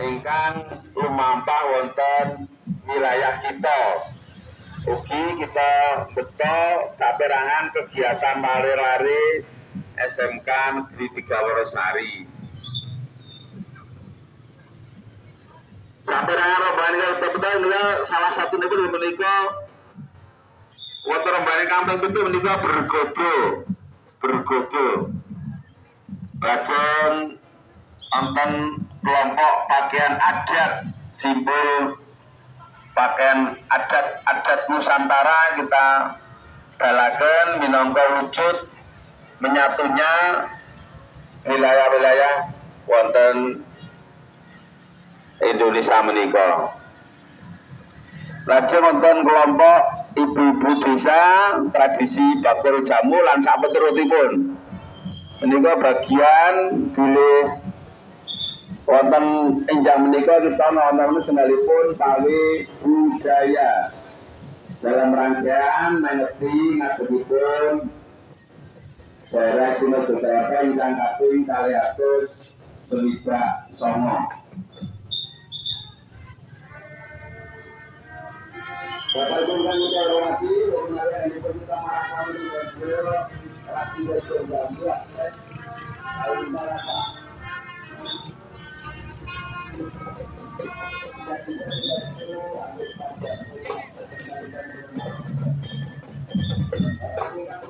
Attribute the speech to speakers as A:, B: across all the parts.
A: ingkang lumampah wonten wilayah kita. Ugi kita betul saperangan kegiatan lari-lari SMK Negeri Tiga Worosari. Saperangan rombongan kita betul salah satu niku menika wonten rombongan kampung betul menika bergodo bergodo. Lajeng wonten kelompok pakaian adat simbol pakaian adat-adat Nusantara kita galakan minangka wujud menyatunya wilayah-wilayah wonten Indonesia menika. Lajeng wonten kelompok ibu-ibu desa tradisi bakul jamu lan peturutipun. Menika bagian bilih wonten enjang menika kita nonton sengalipun pawi budaya dalam rangkaian mengerti ngadepipun daerah Gunung Jawa ingkang kaping kali atus selidak songo. Bapak Ibu yang kita hormati, mengenai yang diperlukan masyarakat di Brazil, lagi berjaya, tahun
B: Thank you.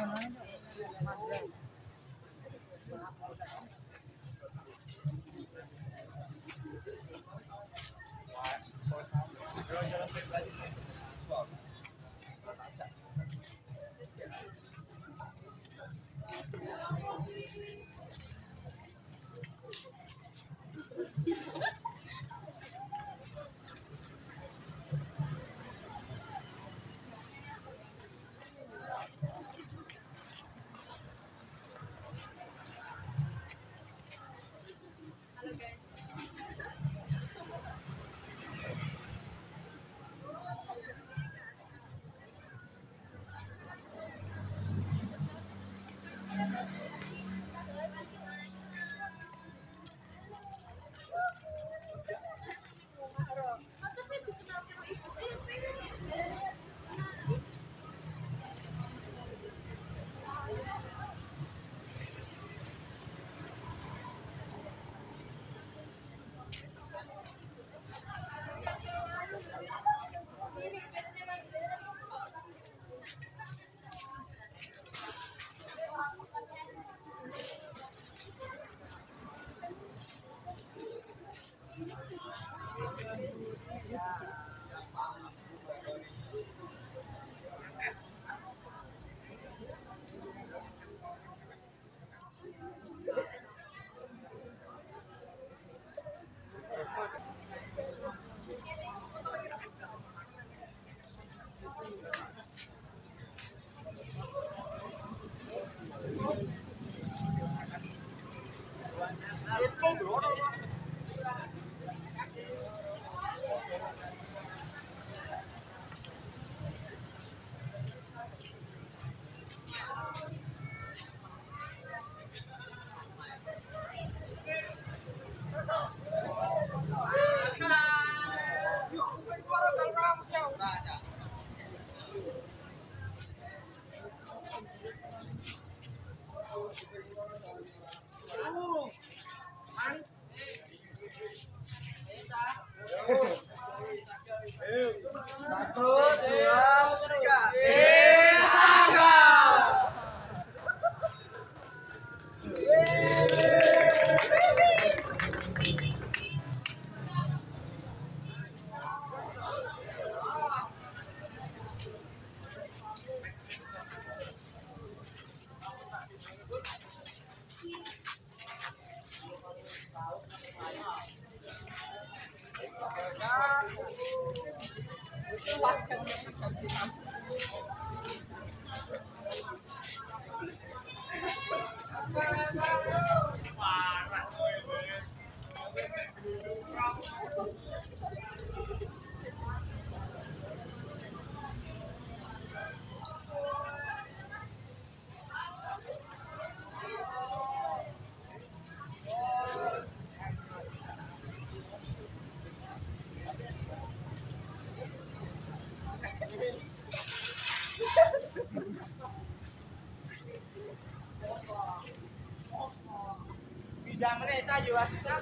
B: 我们 privacidad.